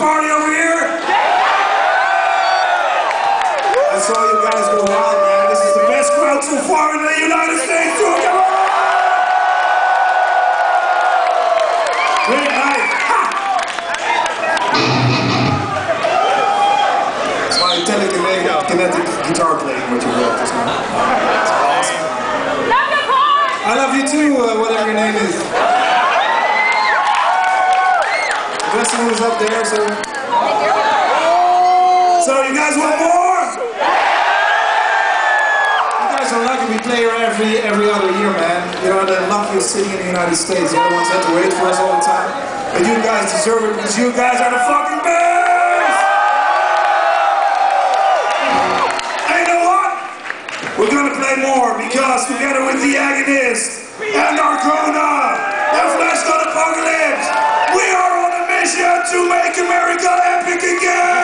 party over here? I saw you guys go wild, man. This is the best crowd so far in the United States, too. Come on! Great night. Ha! It's my telekinetic guitar playing what you wrote this morning. It's awesome. I love you too, uh, whatever your name is. The best one so. You guys want more? You guys are lucky we play here every every other year, man. You know, the luckiest city in the United States. The other ones have to wait for us all the time. But you guys deserve it because you guys are the fucking best! We're gonna play more because together with the Agonist and Arkona and Fleshgod Apocalypse, we are on a mission to make America epic again!